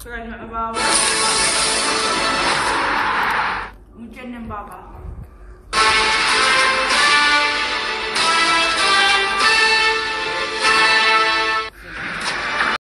شكرا يا بابا مجنن بابا